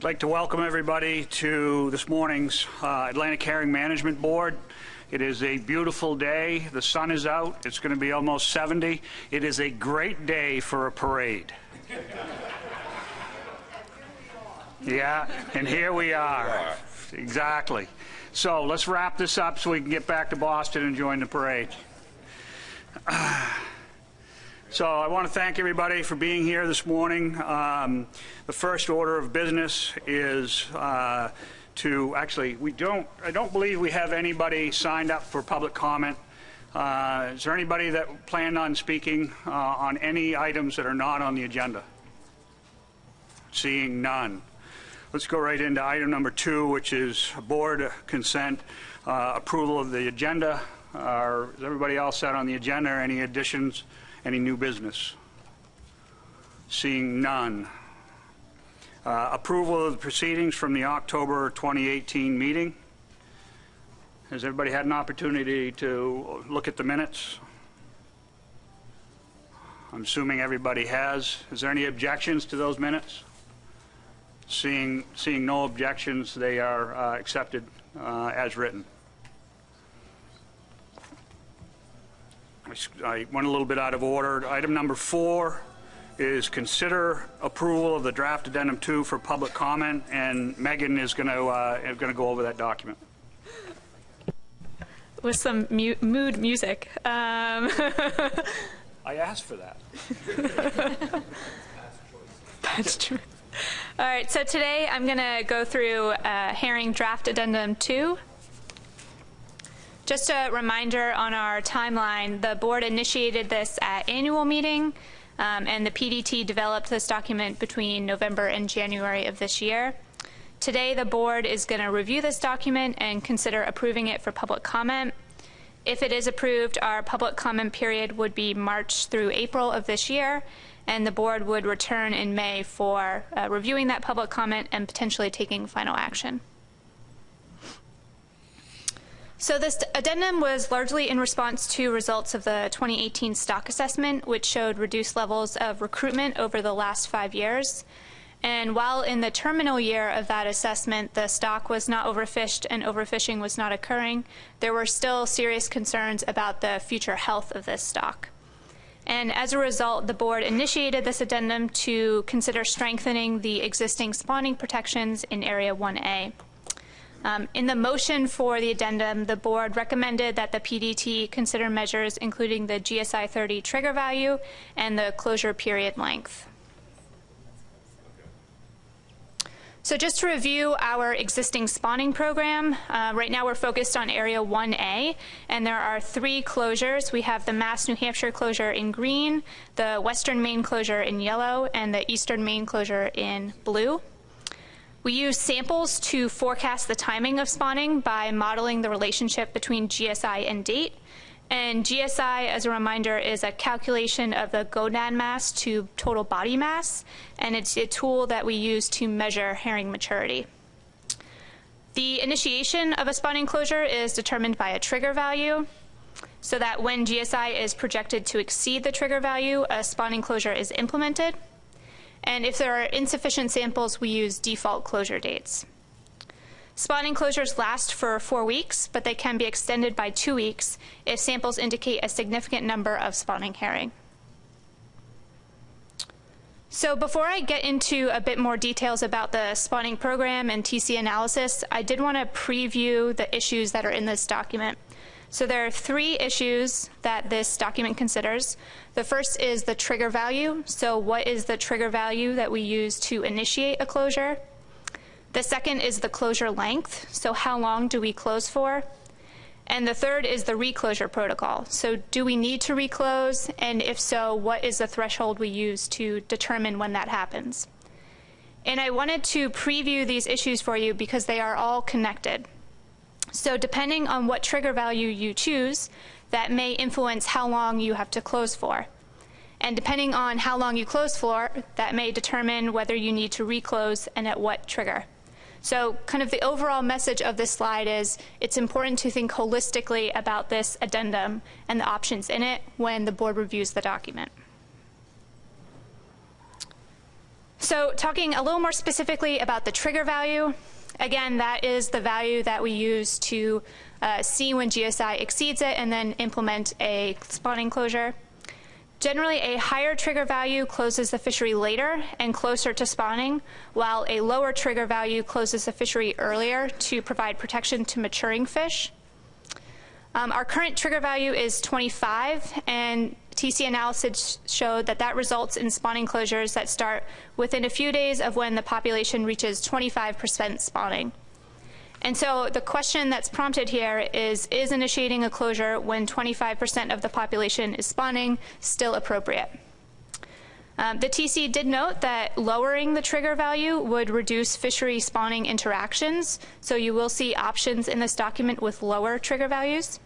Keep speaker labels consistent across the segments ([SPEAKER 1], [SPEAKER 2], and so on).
[SPEAKER 1] I'd like to welcome everybody to this morning's uh, Atlantic Herring Management Board. It is a beautiful day. The sun is out. It's going to be almost 70. It is a great day for a parade. Yeah, and here we are. Exactly. So let's wrap this up so we can get back to Boston and join the parade. So I want to thank everybody for being here this morning. Um, the first order of business is uh, to actually we don't I don't believe we have anybody signed up for public comment. Uh, is there anybody that planned on speaking uh, on any items that are not on the agenda? Seeing none. Let's go right into item number two, which is board consent, uh, approval of the agenda. Are, is everybody all set on the agenda? Any additions? Any new business? Seeing none. Uh, Approval of the proceedings from the October 2018 meeting. Has everybody had an opportunity to look at the minutes? I'm assuming everybody has. Is there any objections to those minutes? Seeing, seeing no objections, they are uh, accepted uh, as written. I went a little bit out of order. Item number four is consider approval of the draft addendum two for public comment, and Megan is going to, uh, going to go over that document.
[SPEAKER 2] with some mu- mood music. Um,
[SPEAKER 1] I asked for that.
[SPEAKER 2] that's true. All right, so today I'm going to go through uh, Herring Draft Addendum 2. Just a reminder on our timeline, the board initiated this at annual meeting, um, and the PDT developed this document between November and January of this year. Today, the board is going to review this document and consider approving it for public comment. If it is approved, our public comment period would be March through April of this year, and the board would return in May for uh, reviewing that public comment and potentially taking final action. So this addendum was largely in response to results of the 2018 stock assessment, which showed reduced levels of recruitment over the last five years. And while in the terminal year of that assessment, the stock was not overfished and overfishing was not occurring, there were still serious concerns about the future health of this stock. And as a result, the board initiated this addendum to consider strengthening the existing spawning protections in Area 1A. Um, in the motion for the addendum, the board recommended that the PDT consider measures including the GSI 30 trigger value and the closure period length. So just to review our existing spawning program, uh, right now we're focused on Area 1A, and there are three closures. We have the Mass New Hampshire closure in green, the Western Maine closure in yellow, and the Eastern Maine closure in blue. We use samples to forecast the timing of spawning by modeling the relationship between GSI and date. And GSI, as a reminder, is a calculation of the gonad mass to total body mass, and it's a tool that we use to measure herring maturity. The initiation of a spawning closure is determined by a trigger value, so that when GSI is projected to exceed the trigger value, a spawning closure is implemented. And if there are insufficient samples, we use default closure dates. Spawning closures last for four weeks, but they can be extended by two weeks if samples indicate a significant number of spawning herring. So before I get into a bit more details about the spawning program and TC analysis, I did want to preview the issues that are in this document. So there are three issues that this document considers. The first is the trigger value. So what is the trigger value that we use to initiate a closure? The second is the closure length. So how long do we close for? And the third is the reclosure protocol. So do we need to reclose? And if so, what is the threshold we use to determine when that happens? And I wanted to preview these issues for you because they are all connected. So depending on what trigger value you choose, that may influence how long you have to close for. And depending on how long you close for, that may determine whether you need to reclose and at what trigger. So kind of the overall message of this slide is it's important to think holistically about this addendum and the options in it when the board reviews the document. so talking a little more specifically about the trigger value, again, that is the value that we use to uh, see when GSI exceeds it and then implement a spawning closure. Generally, a higher trigger value closes the fishery later and closer to spawning, while a lower trigger value closes the fishery earlier to provide protection to maturing fish. Um, our current trigger value is 25, and TC analysis showed that that results in spawning closures that start within a few days of when the population reaches 25% spawning. And so the question that's prompted here is, is initiating a closure when 25% of the population is spawning still appropriate? Um, the TC did note that lowering the trigger value would reduce fishery spawning interactions, so you will see options in this document with lower trigger values.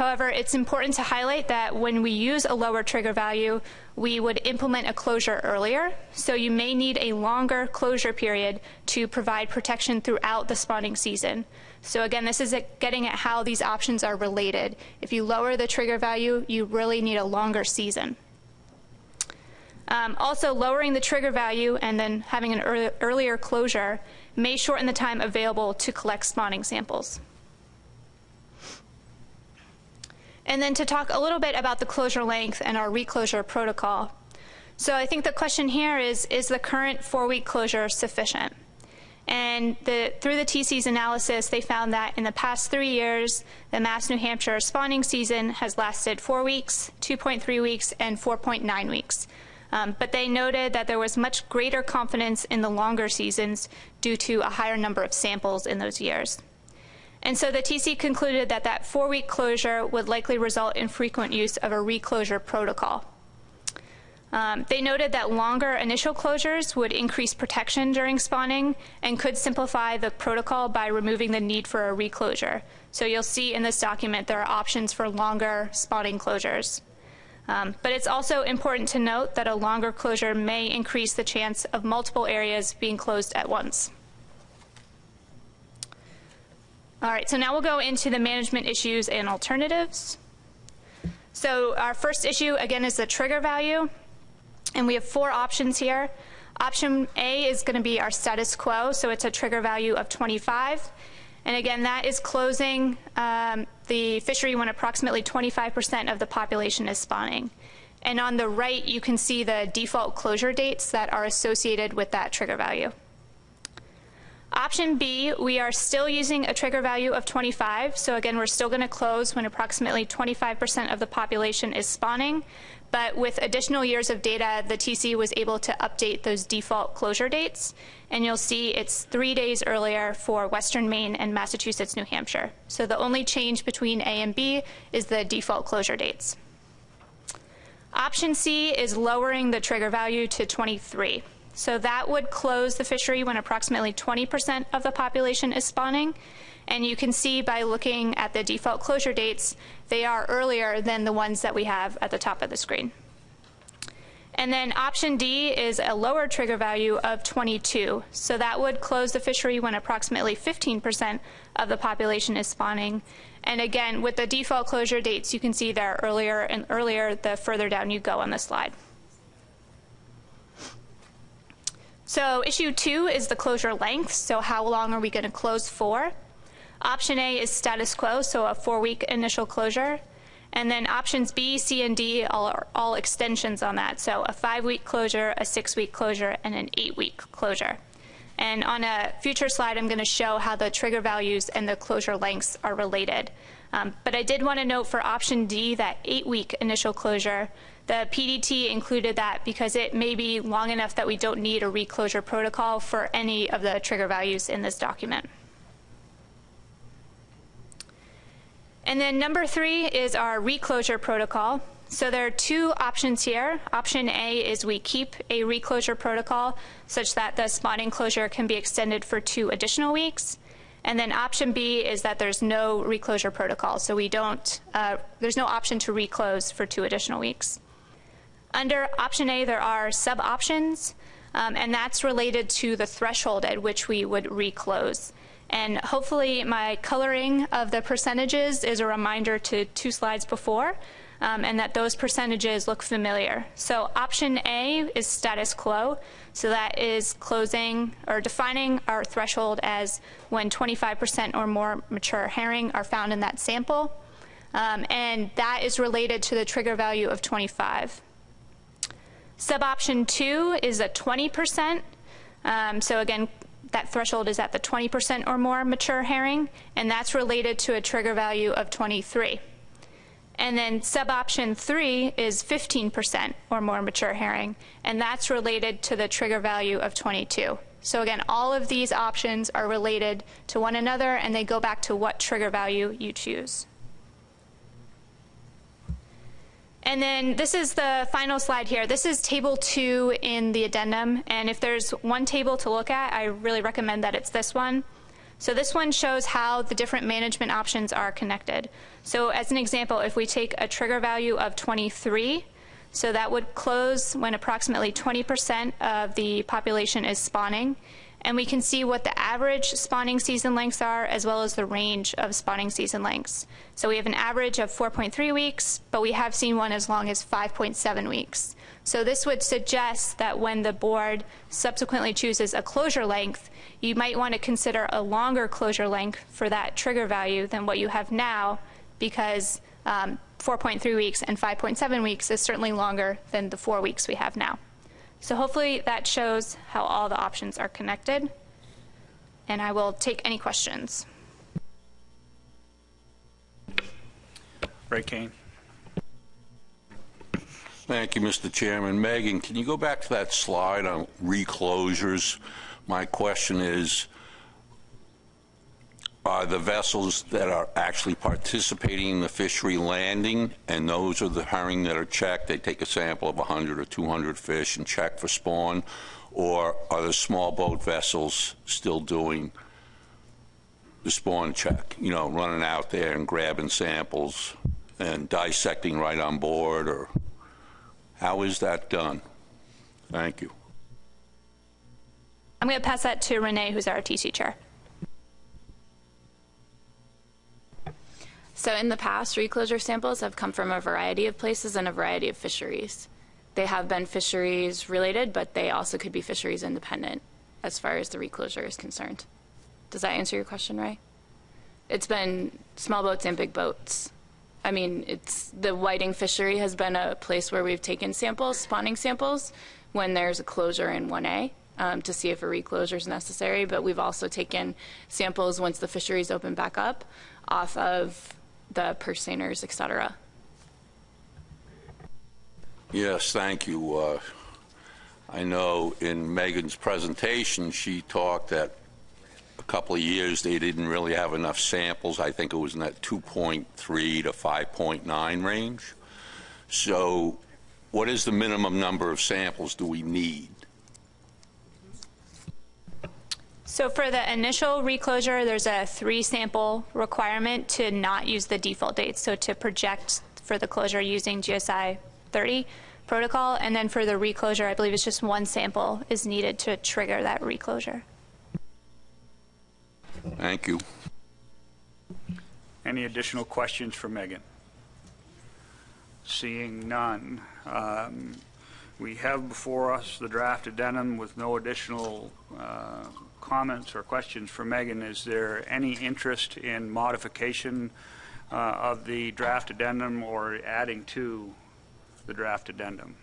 [SPEAKER 2] However, it's important to highlight that when we use a lower trigger value, we would implement a closure earlier, so you may need a longer closure period to provide protection throughout the spawning season. So again, this is getting at how these options are related. If you lower the trigger value, you really need a longer season. Um, also, lowering the trigger value and then having an earlier closure may shorten the time available to collect spawning samples. And then to talk a little bit about the closure length and our reclosure protocol. So I think the question here is, is the current four-week closure sufficient? And the, through the TC's analysis, they found that in the past three years, the Mass New Hampshire spawning season has lasted four weeks, 2.3 weeks, and 4.9 weeks. Um, but they noted that there was much greater confidence in the longer seasons due to a higher number of samples in those years. And so the TC concluded that that four-week closure would likely result in frequent use of a reclosure protocol. Um, they noted that longer initial closures would increase protection during spawning and could simplify the protocol by removing the need for a reclosure. So you'll see in this document there are options for longer spawning closures. Um, but it's also important to note that a longer closure may increase the chance of multiple areas being closed at once. All right, so now we'll go into the management issues and alternatives. So our first issue, again, is the trigger value. And we have four options here. Option A is going to be our status quo, so it's a trigger value of 25. And again, that is closing um, the fishery when approximately 25% of the population is spawning. And on the right, you can see the default closure dates that are associated with that trigger value. Option B, we are still using a trigger value of 25. So again, we're still going to close when approximately 25% of the population is spawning. But with additional years of data, the TC was able to update those default closure dates. And you'll see it's three days earlier for Western Maine and Massachusetts, New Hampshire. So the only change between A and B is the default closure dates. Option C is lowering the trigger value to 23. So that would close the fishery when approximately 20% of the population is spawning. And you can see by looking at the default closure dates, they are earlier than the ones that we have at the top of the screen. And then option D is a lower trigger value of 22. So that would close the fishery when approximately 15% of the population is spawning. And again, with the default closure dates, you can see they're earlier and earlier the further down you go on the slide. So issue two is the closure length. So how long are we going to close for? Option A is status quo, so a four-week initial closure. And then options B, C, and D are all extensions on that. So a five-week closure, a six-week closure, and an eight-week closure. And on a future slide, I'm going to show how the trigger values and the closure lengths are related. Um, but I did want to note for option D, that eight-week initial closure, the PDT included that because it may be long enough that we don't need a reclosure protocol for any of the trigger values in this document. And then number three is our reclosure protocol. So there are two options here. Option A is we keep a reclosure protocol such that the spawning closure can be extended for two additional weeks. And then option B is that there's no reclosure protocol. So we don't, uh, there's no option to reclose for two additional weeks. Under option A, there are sub-options, um, and that's related to the threshold at which we would reclose. And hopefully my coloring of the percentages is a reminder to two slides before. um, and that those percentages look familiar. So option A is status quo. So that is closing or defining our threshold as when 25% or more mature herring are found in that sample. Um, and that is related to the trigger value of 25. Sub-option two is a 20%. Um, so again, that threshold is at the 20% or more mature herring, and that's related to a trigger value of 23. And then sub-option three is 15% or more mature herring, and that's related to the trigger value of 22. So again, all of these options are related to one another, and they go back to what trigger value you choose. And then this is the final slide here. This is table two in the addendum. And if there's one table to look at, I really recommend that it's this one. So this one shows how the different management options are connected. So as an example, if we take a trigger value of 23, so that would close when approximately 20% of the population is spawning. And we can see what the average spawning season lengths are as well as the range of spawning season lengths. So we have an average of 4.3 weeks, but we have seen one as long as 5.7 weeks. So this would suggest that when the board subsequently chooses a closure length, you might want to consider a longer closure length for that trigger value than what you have now because um, 4.3 weeks and 5.7 weeks is certainly longer than the four weeks we have now. So hopefully that shows how all the options are connected. And I will take any questions.
[SPEAKER 1] Ray Kane.
[SPEAKER 3] Thank you, Mr. Chairman. Megan, can you go back to that slide on reclosures? My question is, are the vessels that are actually participating in the fishery landing, and those are the herring that are checked? They take a sample of 100 or 200 fish and check for spawn, or are the small boat vessels still doing the spawn check? You know, running out there and grabbing samples and dissecting right on board, or how is that done? Thank you.
[SPEAKER 2] I'm going to pass that to Renee, who's our TC chair.
[SPEAKER 4] So in the past, reclosure samples have come from a variety of places and a variety of fisheries. They have been fisheries related, but they also could be fisheries independent as far as the reclosure is concerned. Does that answer your question, Ray? It's been small boats and big boats. I mean, it's the whiting fishery has been a place where we've taken samples, spawning samples, when there's a closure in 1A um, to see if a reclosure is necessary. But we've also taken samples once the fisheries open back up off of the purse seiners, et cetera.
[SPEAKER 3] Yes, thank you. Uh, I know in Megan's presentation, she talked that a couple of years they didn't really have enough samples. I think it was in that 2.3 to 5.9 range. So what is the minimum number of samples do we need?
[SPEAKER 2] So for the initial reclosure, there's a three sample requirement to not use the default dates. So to project for the closure using GSI 30 protocol. And then for the reclosure, I believe it's just one sample is needed to trigger that reclosure.
[SPEAKER 3] Thank you.
[SPEAKER 1] Any additional questions for Megan? Seeing none. Um, We have before us the draft addendum with no additional uh, comments or questions for Megan. Is there any interest in modification uh, of the draft addendum or adding to the draft addendum?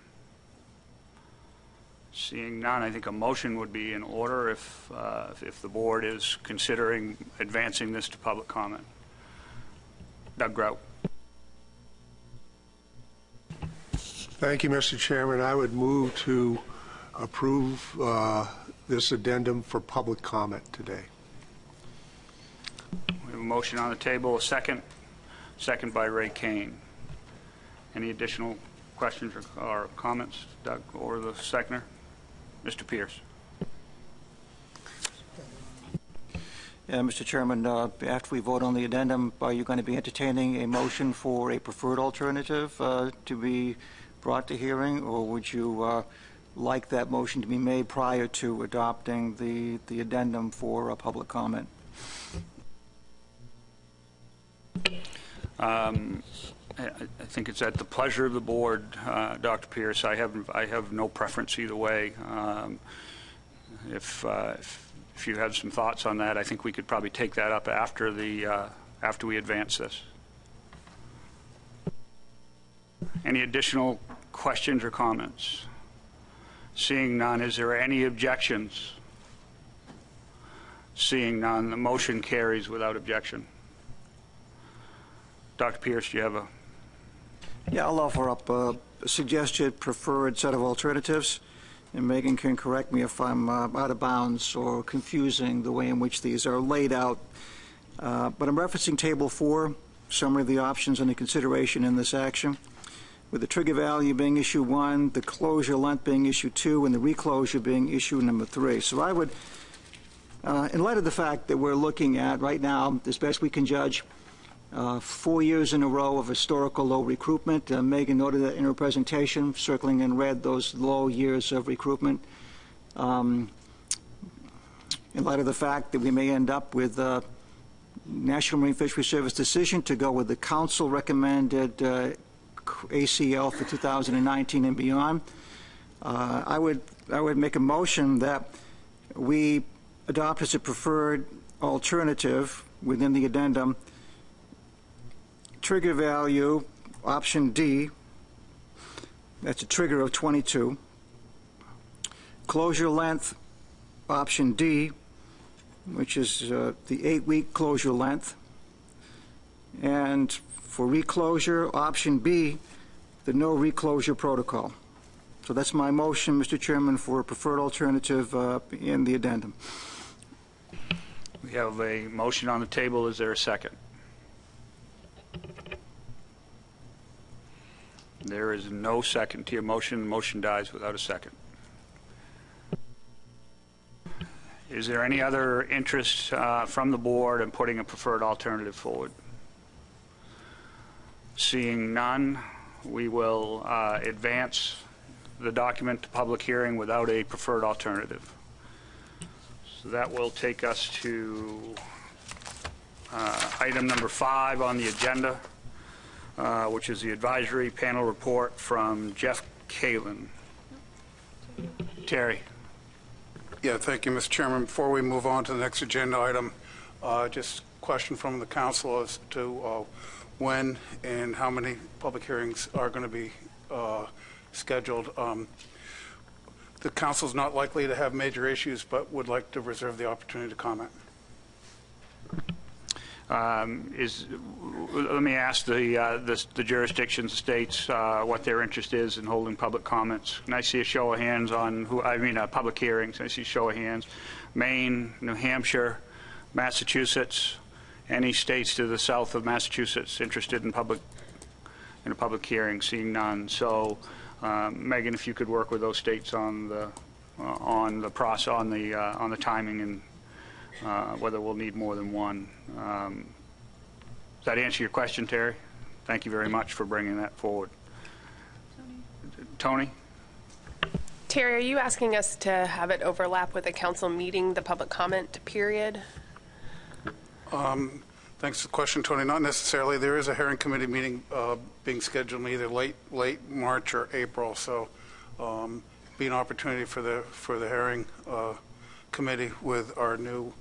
[SPEAKER 1] Seeing none, I think a motion would be in order if, uh, if the board is considering advancing this to public comment. Doug Grout.
[SPEAKER 5] Thank you, Mr. Chairman. I would move to approve uh, this addendum for public comment today.
[SPEAKER 1] We have a motion on the table, a second, second by Ray Kane. Any additional questions or- or comments, Doug, or the seconder? Mr. Pierce?
[SPEAKER 6] Yeah, Mr. Chairman, uh, after we vote on the addendum, are you going to be entertaining a motion for a preferred alternative uh, to be brought to hearing, or would you uh, like that motion to be made prior to adopting the the addendum for a public comment?
[SPEAKER 1] Um, I I think it's at the pleasure of the board, uh, Dr. Pierce. I have, I have no preference either way. Um, If, uh, if if you have some thoughts on that, I think we could probably take that up after the, uh, after we advance this. Any additional questions or comments? Seeing none, is there any objections? Seeing none, the motion carries without objection. Dr. Pierce, do you have a
[SPEAKER 6] Yeah, I'll offer up a suggested preferred set of alternatives, and Megan can correct me if I'm uh, out of bounds or confusing the way in which these are laid out. Uh, But I'm referencing Table 4, summary of the options under consideration in this action, with the trigger value being issue 1, the closure length being issue 2, and the reclosure being issue number 3. So I would, uh, in light of the fact that we're looking at, right now, as best we can judge, uh, four years in a row of historical low recruitment. Uh, Megan noted that in her presentation, circling in red those low years of recruitment. Um, in light of the fact that we may end up with uh, National Marine Fishery Service decision to go with the council recommended uh, ACL for 2019 and beyond, uh, I would I would make a motion that we adopt as a preferred alternative within the addendum trigger value, option D, that's a trigger of 22. Closure length, option D, which is uh, the eight-week closure length. And for reclosure, option B, the no reclosure protocol. So that's my motion, Mr. Chairman, for a preferred alternative uh, in the addendum.
[SPEAKER 1] We have a motion on the table. Is there a second? There is no second to your motion. The motion dies without a second. Is there any other interest uh, from the board in putting a preferred alternative forward? Seeing none, we will uh, advance the document to public hearing without a preferred alternative. So that will take us to uh, item number five on the agenda, uh, which is the advisory panel report from Jeff Kaelin. Terry?
[SPEAKER 7] Yeah, thank you, Mr. Chairman. Before we move on to the next agenda item, uh, just question from the council as to uh, when and how many public hearings are going to be uh, scheduled. Um, The council's not likely to have major issues, but would like to reserve the opportunity to comment.
[SPEAKER 1] Um, Is, let me ask the uh, the the jurisdictions, states, uh, what their interest is in holding public comments. Can I see a show of hands on, who? I mean, uh, public hearings? I see a show of hands? Maine, New Hampshire, Massachusetts, any states to the south of Massachusetts interested in public, in a public hearing? Seeing none. So, um, Megan, if you could work with those states on the, uh, on the process, on the, uh, on the timing and uh, whether we'll need more than one. Um, Does that answer your question, Terry? Thank you very much for bringing that forward. Tony?
[SPEAKER 8] Terry, are you asking us to have it overlap with a council meeting, the public comment period?
[SPEAKER 7] Thanks for the question, Tony. Not necessarily. There is a hearing committee meeting uh, being scheduled in either late, late March or April, so um, be an opportunity for the, for the hearing uh, committee with our new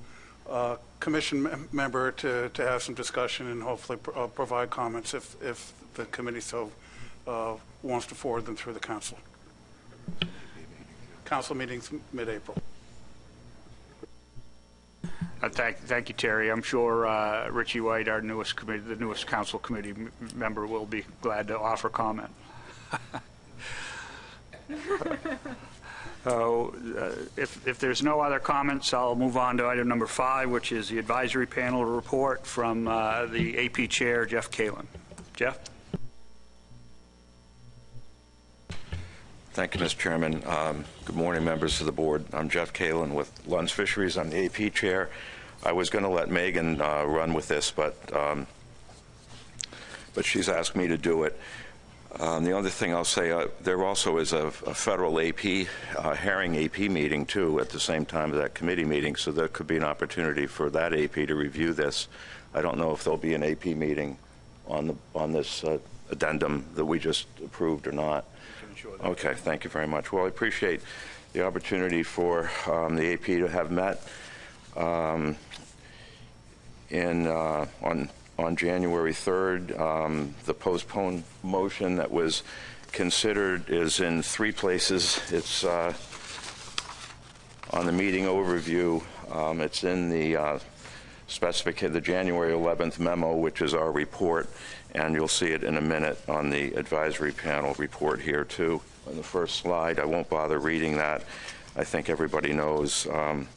[SPEAKER 7] uh, commission mem- member to, to have some discussion and hopefully pro- uh, provide comments if, if the committee so uh, wants to forward them through the council. Council meetings mid-April.
[SPEAKER 1] Uh, Thank, thank you, Terry. I'm sure uh, Richie White, our newest committee, the newest council committee m- member, will be glad to offer comment. So uh, if, if there's no other comments, I'll move on to item number five, which is the advisory panel report from uh, the AP Chair, Jeff Kaelin. Jeff?
[SPEAKER 9] Thank you, Mr. Chairman. Um, Good morning, members of the board. I'm Jeff Kaelin with Lunds Fisheries. I'm the AP Chair. I was going to let Megan uh, run with this, but, um, but she's asked me to do it. Um, The other thing I'll say, uh, there also is a a federal AP, uh, herring AP meeting, too, at the same time as that committee meeting, so there could be an opportunity for that AP to review this. I don't know if there'll be an AP meeting on the, on this uh, addendum that we just approved or not? Okay, thank you very much. Well, I appreciate the opportunity for um, the AP to have met um, in, uh, on, on January 3rd. Um, The postponed motion that was considered is in three places. It's uh, on the meeting overview, um, it's in the uh, specific, the January 11th memo, which is our report, and you'll see it in a minute on the advisory panel report here, too. On the first slide, I won't bother reading that. I think everybody knows um,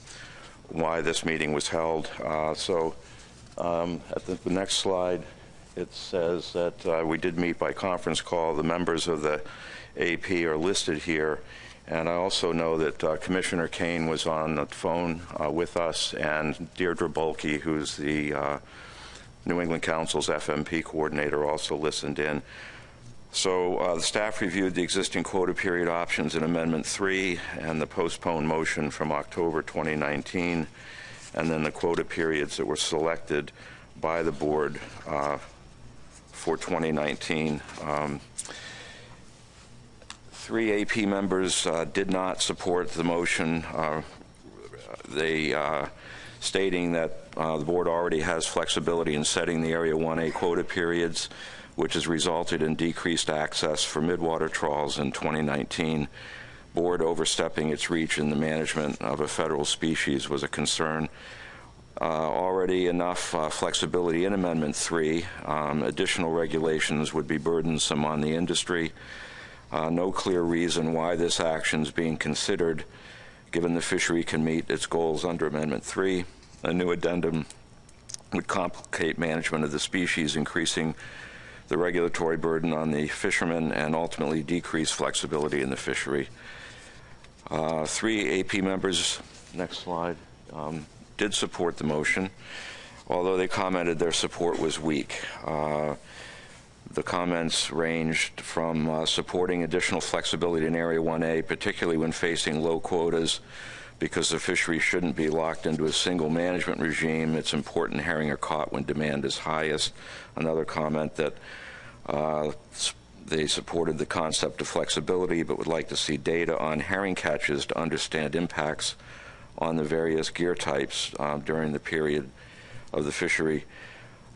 [SPEAKER 9] why this meeting was held. Uh, So um, at the the next slide, it says that uh, we did meet by conference call. The members of the AP are listed here. And I also know that uh, Commissioner Kane was on the phone uh, with us, and Deirdre Boelke, who's the uh, New England Council's FMP coordinator, also listened in. So uh, the staff reviewed the existing quota period options in Amendment 3 and the postponed motion from October 2019, and then the quota periods that were selected by the board uh, for 2019. Um, Three AP members uh, did not support the motion. Uh, They uh, stating that uh, the board already has flexibility in setting the Area 1A quota periods, which has resulted in decreased access for midwater trawls in 2019. Board overstepping its reach in the management of a federal species was a concern. Uh, Already enough uh, flexibility in Amendment 3. Um, Additional regulations would be burdensome on the industry. Uh, No clear reason why this action is being considered, given the fishery can meet its goals under Amendment 3. A new addendum would complicate management of the species, increasing the regulatory burden on the fishermen and ultimately decrease flexibility in the fishery. Uh, Three AP members, next slide, um, did support the motion, although they commented their support was weak. Uh, the comments ranged from uh, supporting additional flexibility in Area 1A, particularly when facing low quotas, because the fishery shouldn't be locked into a single management regime. It's important herring are caught when demand is highest. Another comment that uh, they supported the concept of flexibility, but would like to see data on herring catches to understand impacts on the various gear types uh, during the period of the fishery.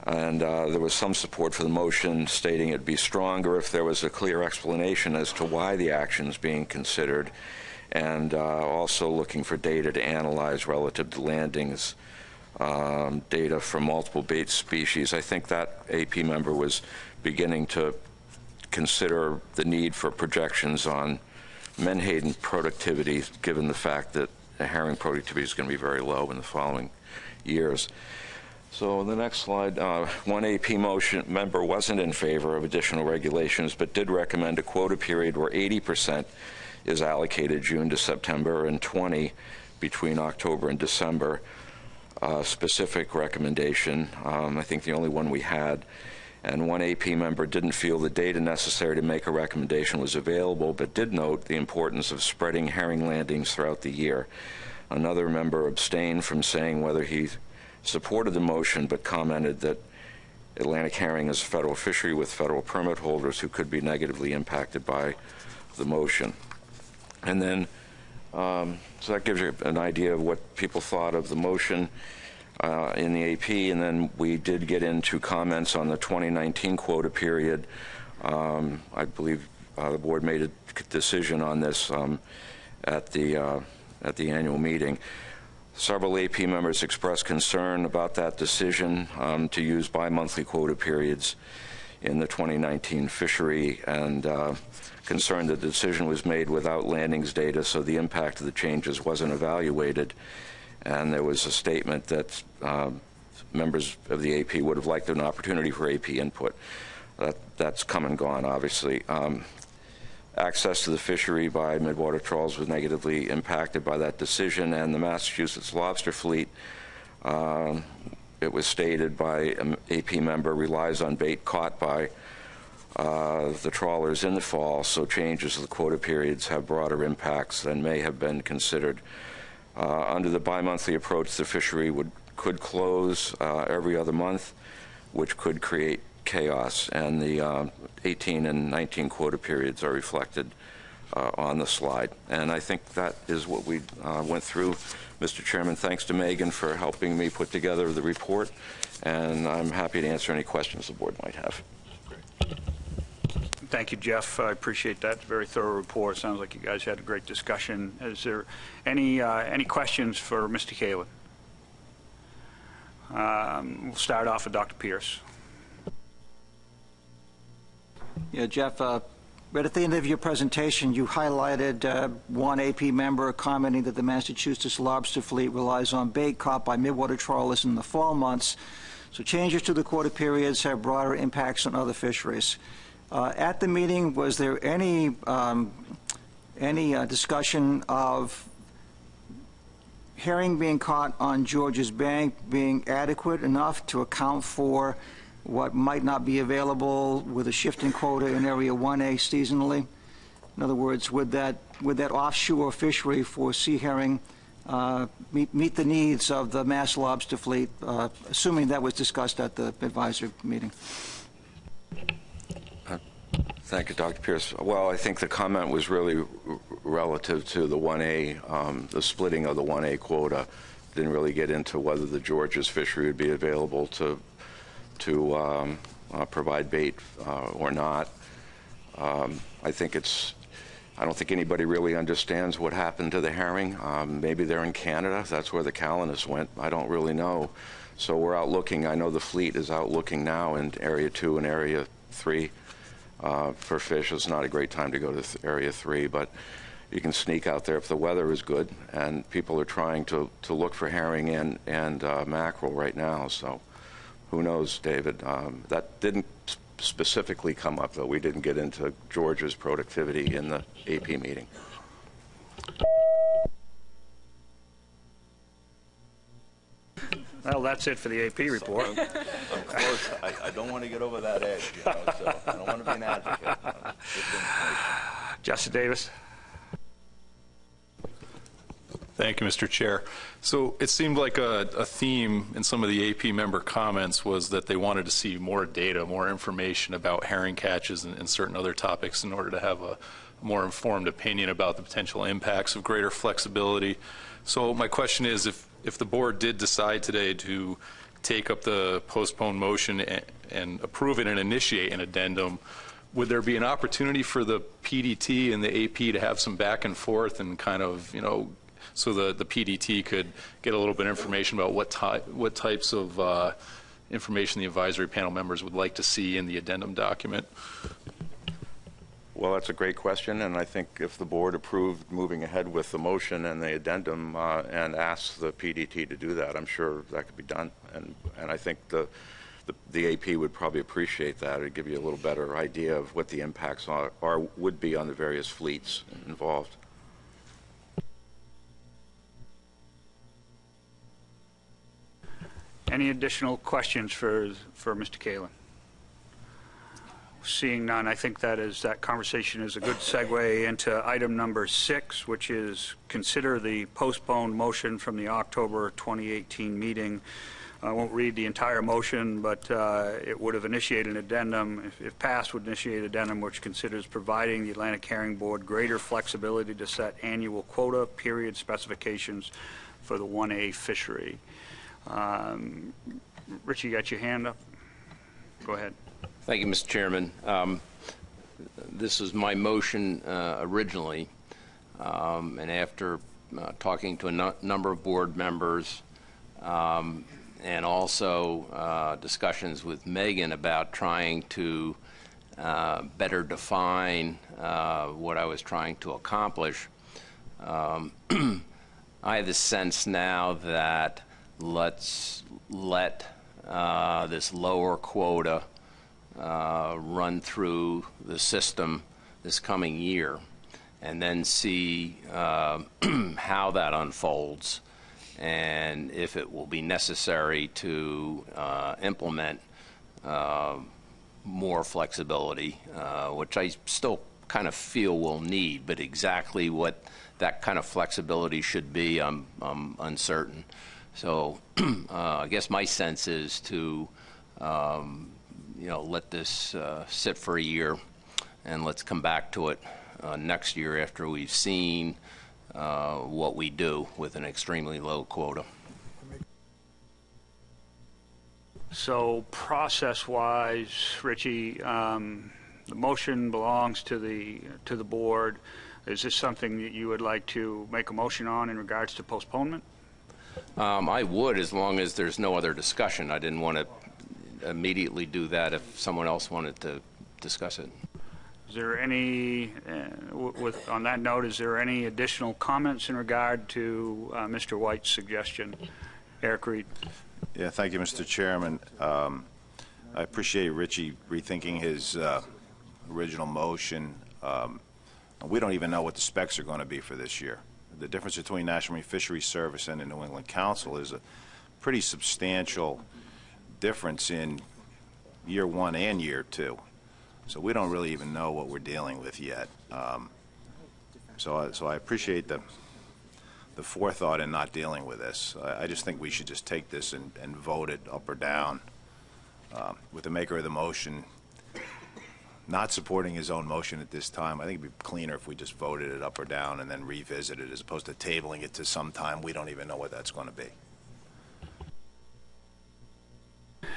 [SPEAKER 9] And uh, there was some support for the motion stating it'd be stronger if there was a clear explanation as to why the action's being considered, and uh, also looking for data to analyze relative to landings, um, data from multiple bait species. I think that AP member was beginning to consider the need for projections on menhaden productivity, given the fact that the herring productivity is going to be very low in the following years. So on the next slide, uh, one AP motion member wasn't in favor of additional regulations, but did recommend a quota period where 80% is allocated June to September and 20 between October and December. Uh, specific recommendation, um, I think the only one we had. And one AP member didn't feel the data necessary to make a recommendation was available, but did note the importance of spreading herring landings throughout the year. Another member abstained from saying whether he supported the motion, but commented that Atlantic herring is a federal fishery with federal permit holders who could be negatively impacted by the motion. And then, um, so that gives you an idea of what people thought of the motion uh, in the AP. And then we did get into comments on the 2019 quota period. Um, I believe uh, the board made a decision on this um, at the uh, at the annual meeting. Several AP members expressed concern about that decision um, to use bi-monthly quota periods in the 2019 fishery and uh, concerned that the decision was made without landings data, so the impact of the changes wasn't evaluated. And there was a statement that um, members of the AP would have liked an opportunity for AP input. That, that's come and gone, obviously. Um, access to the fishery by midwater trawls was negatively impacted by that decision, and the Massachusetts lobster fleet, um, it was stated by an AP member, relies on bait caught by uh, the trawlers in the fall, so changes to the quota periods have broader impacts than may have been considered. Uh, under the bi-monthly approach, the fishery would could close uh, every other month, which could create chaos, and the uh, 18 and 19 quota periods are reflected uh, on the slide. And I think that is what we went through. Mr. Chairman, thanks to Megan for helping me put together the report, and I'm happy to answer any questions the board might have.
[SPEAKER 1] Thank you, Jeff. I appreciate that. Very thorough report. Sounds like you guys had a great discussion. Is there any, uh, any questions for Mr. Kaelin? Um, We'll start off with Dr. Pierce.
[SPEAKER 6] Yeah, Jeff, uh, right at the end of your presentation, you highlighted uh, one AP member commenting that the Massachusetts lobster fleet relies on bait caught by midwater trawlers in the fall months, so changes to the quota periods have broader impacts on other fisheries. Uh, At the meeting, was there any, um, any uh, discussion of herring being caught on George's Bank being adequate enough to account for what might not be available with a shifting quota in Area 1A seasonally? In other words, would that, would that offshore fishery for sea herring uh, meet, meet the needs of the mass lobster fleet, uh, assuming that was discussed at the advisory meeting?
[SPEAKER 9] Thank you, Dr. Pierce. Well, I think the comment was really relative to the 1A, um, the splitting of the 1A quota. Didn't really get into whether the Georges fishery would be available to, to um, uh, provide bait uh, or not. Um, I think it's, I don't think anybody really understands what happened to the herring. Um, Maybe they're in Canada, that's where the Calanus went. I don't really know. So we're out looking, I know the fleet is out looking now in Area 2 and Area 3 uh, for fish. It's not a great time to go to th- Area 3, but you can sneak out there if the weather is good. And people are trying to, to look for herring and, and uh, mackerel right now. So who knows, David? Um, that didn't specifically come up, though. We didn't get into George's productivity in the AP meeting.
[SPEAKER 1] Well, that's it for the AP report.
[SPEAKER 10] I'm close. I, I don't want to get over that edge, you know, so I don't want to be an advocate. Uh, good information.
[SPEAKER 1] Justin Davis?
[SPEAKER 11] Thank you, Mr. Chair. So it seemed like a, a theme in some of the AP member comments was that they wanted to see more data, more information about herring catches and, and certain other topics in order to have a more informed opinion about the potential impacts of greater flexibility. So my question is, if, if the board did decide today to take up the postponed motion and, approve it and initiate an addendum, would there be an opportunity for the PDT and the AP to have some back and forth and kind of, you know, so the, the PDT could get a little bit of information about what what types of uh, information the advisory panel members would like to see in the addendum document?
[SPEAKER 9] Well, that's a great question, and I think if the board approved moving ahead with the motion and the addendum uh, and asked the PDT to do that, I'm sure that could be done. And, and I think the, the, the AP would probably appreciate that. It'd give you a little better idea of what the impacts are, are would be on the various fleets involved.
[SPEAKER 1] Any additional questions for, for Mr. Kaelin? Seeing none, I think that is, that conversation is a good segue into item number six, which is consider the postponed motion from the October 2018 meeting. I won't read the entire motion, but uh, it would have initiated an addendum, if- if passed, would initiate an addendum which considers providing the Atlantic Herring Board greater flexibility to set annual quota period specifications for the 1A fishery. Um, Richie, you got your hand up? Go ahead.
[SPEAKER 12] Thank you, Mr. Chairman. Um, This is my motion uh, originally, um, and after uh, talking to a nu- number of board members um, and also uh, discussions with Megan about trying to uh, better define uh, what I was trying to accomplish, um, I have the sense now that let's let uh, this lower quota uh, run through the system this coming year and then see uh, how that unfolds and if it will be necessary to uh, implement uh, more flexibility, uh, which I still kind of feel we'll need, but exactly what that kind of flexibility should be, I'm, I'm uncertain. So uh, I guess my sense is to um, you know, let this uh, sit for a year, and let's come back to it uh, next year after we've seen uh, what we do with an extremely low quota.
[SPEAKER 1] So process-wise, Richie, um, the motion belongs to the, to the board. Is this something that you would like to make a motion on in regards to postponement?
[SPEAKER 12] Um, I would, as long as there's no other discussion. I didn't want to immediately do that if someone else wanted to discuss it.
[SPEAKER 1] Is there any, uh, with, on that note, is there any additional comments in regard to uh, Mr. White's suggestion? Eric Reid?
[SPEAKER 13] Yeah, thank you, Mr. Chairman. Um, I appreciate Ritchie rethinking his uh, original motion. Um, We don't even know what the specs are going to be for this year. The difference between National Marine Fisheries Service and the New England Council is a pretty substantial difference in year one and year two. So we don't really even know what we're dealing with yet. Um, So I, so I appreciate the, the forethought in not dealing with this. I, I just think we should just take this and, and vote it up or down. Um, With the maker of the motion not supporting his own motion at this time, I think it'd be cleaner if we just voted it up or down and then revisit it as opposed to tabling it to some time we don't even know what that's going to be.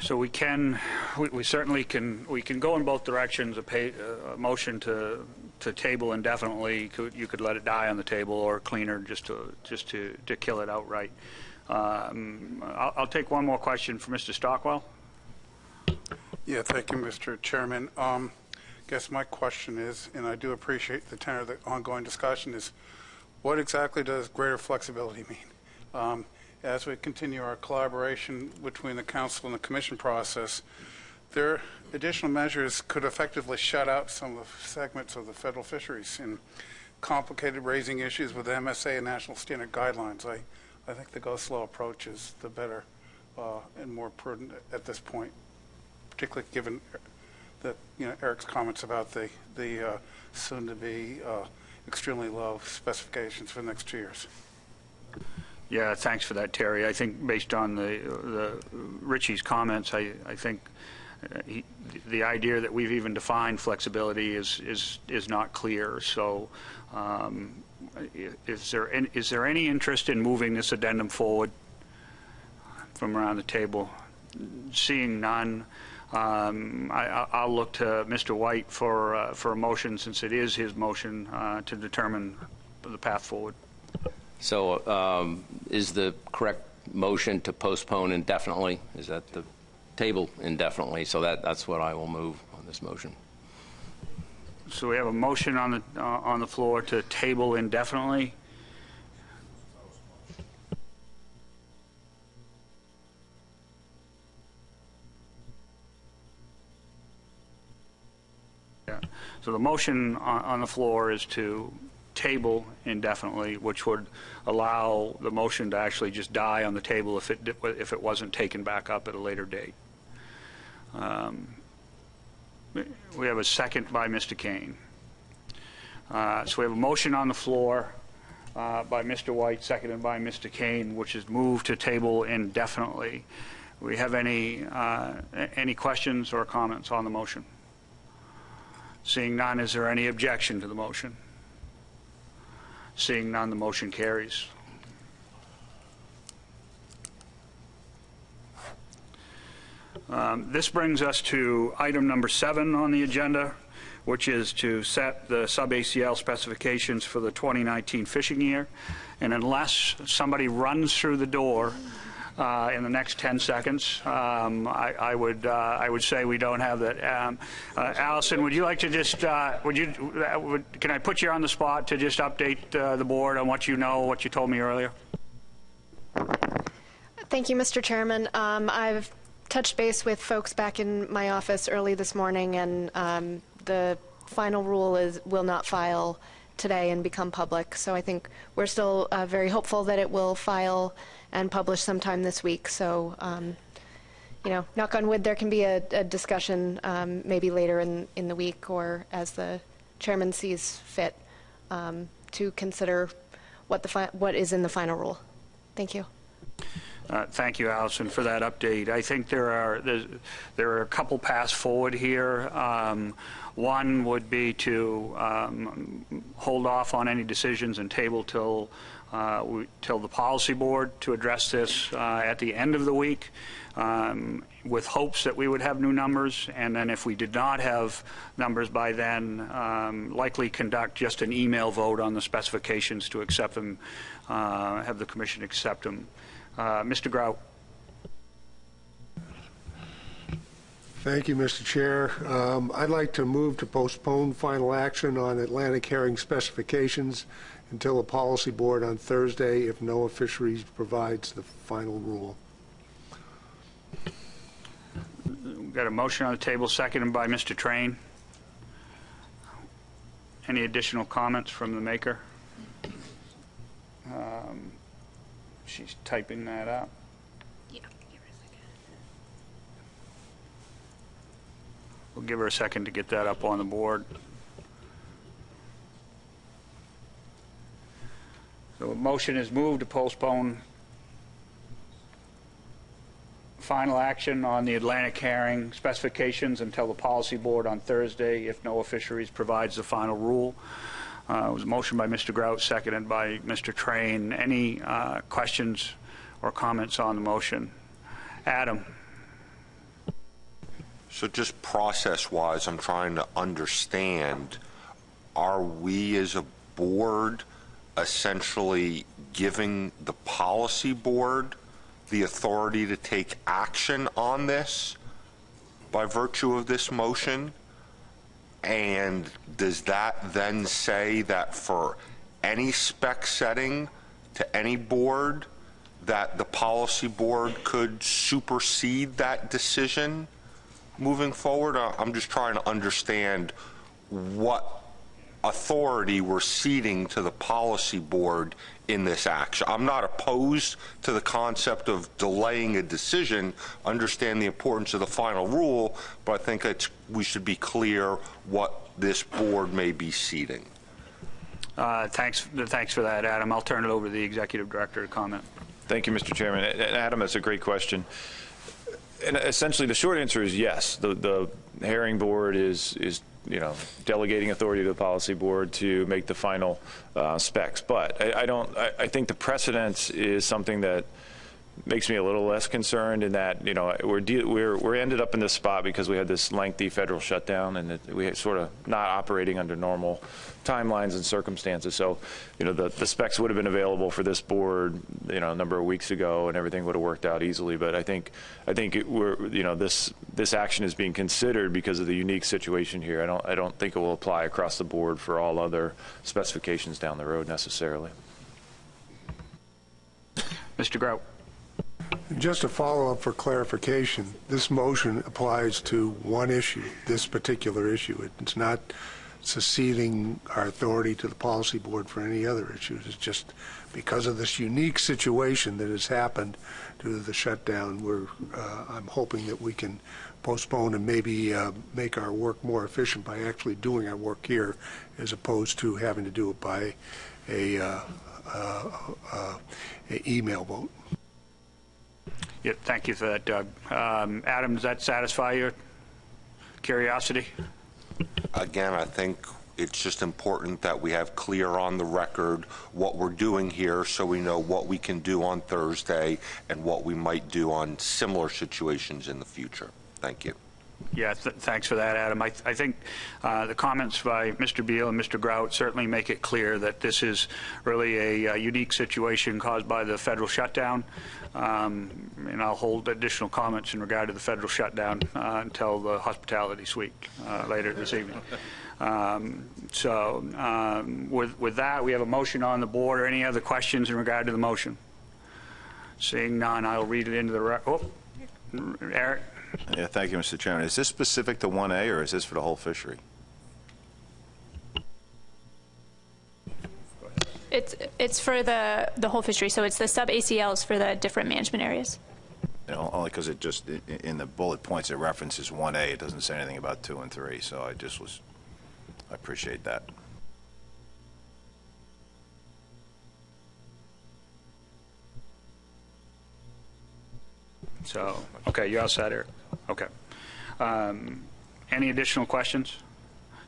[SPEAKER 1] So we can, we we certainly can, we can go in both directions. A pay, a motion to, to table indefinitely, could- you could let it die on the table, or cleaner, just to, just to, to kill it outright. Um, I'll, I'll take one more question from Mr. Stockwell.
[SPEAKER 7] Yeah, thank you, Mr. Chairman. Um, Guess my question is, and I do appreciate the tenor of the ongoing discussion, is what exactly does greater flexibility mean? Um, As we continue our collaboration between the council and the commission process, there additional measures could effectively shut out some of the segments of the federal fisheries in complicated raising issues with MSA and national standard guidelines. I, I think the go slow approach is the better uh, and more prudent at this point particularly given that, you know, Eric's comments about the, the uh, soon-to-be uh, extremely low specifications for the next two years.
[SPEAKER 1] Yeah, thanks for that, Terry. I think based on the, the Ritchie's comments, I, I think uh, he, the idea that we've even defined flexibility is, is, is not clear. So um, is there, an- is there any interest in moving this addendum forward from around the table? Seeing none, um, I, I- I'll look to Mr. White for, uh, for a motion, since it is his motion, uh, to determine the path forward.
[SPEAKER 12] So um, is the correct motion to postpone indefinitely? Is that the table indefinitely? So that, that's what I will move on this motion.
[SPEAKER 1] So we have a motion on the, uh, on the floor to table indefinitely. Yeah. So the motion on, on the floor is to table indefinitely, which would allow the motion to actually just die on the table if it, if it wasn't taken back up at a later date. Um, we have a second by Mr. Kane. Uh, So we have a motion on the floor uh, by Mr. White, seconded by Mr. Kane, which is moved to table indefinitely. We have any, uh, any questions or comments on the motion? Seeing none, is there any objection to the motion? Seeing none, the motion carries. Um, This brings us to item number seven on the agenda, which is to set the sub-ACL specifications for the 2019 fishing year. And unless somebody runs through the door uh, in the next 10 seconds, um, I I would, uh, I would say we don't have that. Um, uh, Allison, would you like to just, uh, would you, would- can I put you on the spot to just update the board on what you know, what you told me earlier?
[SPEAKER 14] Thank you, Mr. Chairman. Um, I've touched base with folks back in my office early this morning, and um, the final rule is will not file today and become public. So I think we're still uh, very hopeful that it will file and publish sometime this week. So, um, you know, knock on wood, there can be a, a discussion um, maybe later in, in the week or as the chairman sees fit um, to consider what the what is in the final rule. Thank you.
[SPEAKER 1] Uh, Thank you, Allison, for that update. I think there are, there are a couple paths forward here. Um, One would be to um, hold off on any decisions and table till, uh, we- till the policy board to address this uh, at the end of the week, um, with hopes that we would have new numbers. And then if we did not have numbers by then, um, likely conduct just an email vote on the specifications to accept them, uh, have the commission accept them. Uh, Mr. Grout.
[SPEAKER 5] Thank you, Mr. Chair. Um, I'd like to move to postpone final action on Atlantic herring specifications until the policy board on Thursday if NOAA Fisheries provides the final rule.
[SPEAKER 1] We've Got a motion on the table, seconded by Mr. Train. Any additional comments from the maker? Um, She's typing that up. We'll give her a second to get that up on the board. So a motion is moved to postpone final action on the Atlantic herring specifications until the policy board on Thursday if NOAA Fisheries provides the final rule. Uh, It was a motion by Mr. Grout, seconded by Mr. Train. Any uh, questions or comments on the motion? Adam?
[SPEAKER 15] So just process-wise, I'm trying to understand, are we as a board essentially giving the policy board the authority to take action on this by virtue of this motion? And does that then say that for any spec setting to any board, that the policy board could supersede that decision moving forward? I'm just trying to understand what authority we're ceding to the policy board in this action. I'm not opposed to the concept of delaying a decision, understand the importance of the final rule, but I think it's, we should be clear what this board may be ceding.
[SPEAKER 1] Uh, Thanks, thanks for that, Adam. I'll turn it over to the executive director to comment.
[SPEAKER 13] Thank you, Mr. Chairman. Adam, that's a great question. And essentially, the short answer is yes. The, the herring board is, is, you know, delegating authority to the policy board to make the final uh, specs. But I, I don't, I, I think the precedence is something that makes me a little less concerned in that, you know, we're, we're, we're ended up in this spot because we had this lengthy federal shutdown and it, we sort of not operating under normal timelines and circumstances. So, you know, the, the specs would have been available for this board, you know, a number of weeks ago and everything would have worked out easily. But I think, I think it, we're, you know, this, this action is being considered because of the unique situation here. I don't, I don't think it will apply across the board for all other specifications down the road necessarily.
[SPEAKER 1] Mr. Grout.
[SPEAKER 5] Just a follow-up for clarification, this motion applies to one issue, this particular issue. It's not seceding our authority to the policy board for any other issues. It's just because of this unique situation that has happened due to the shutdown, we're, uh, I'm hoping that we can postpone and maybe uh, make our work more efficient by actually doing our work here as opposed to having to do it by a, uh, uh, uh, a email vote.
[SPEAKER 1] Yeah, thank you for that, Doug. Um, Adam, does that satisfy your curiosity?
[SPEAKER 15] Again, I think it's just important that we have clear on the record what we're doing here so we know what we can do on Thursday and what we might do on similar situations in the future. Thank you.
[SPEAKER 1] Yeah, th- thanks for that, Adam. I, th- I think uh, the comments by Mr. Beal and Mr. Grout certainly make it clear that this is really a uh, unique situation caused by the federal shutdown. Um, and I'll hold additional comments in regard to the federal shutdown uh, until the hospitality suite uh, later this evening. Um, so um, with, with that, we have a motion on the board. Any other questions in regard to the motion? Seeing none, I'll read it into the record. Oh, Eric?
[SPEAKER 13] Yeah, thank you, Mr. Chairman. Is this specific to 1A or is this for the whole fishery?
[SPEAKER 2] It's, it's for the, the whole fishery, so it's the sub-ACLs for the different management areas.
[SPEAKER 13] You know, only because it just, i- in the bullet points, it references 1A. It doesn't say anything about 2 and 3, so I just was, I appreciate that.
[SPEAKER 1] So, okay, you're outside Eric? Okay. Um, Any additional questions?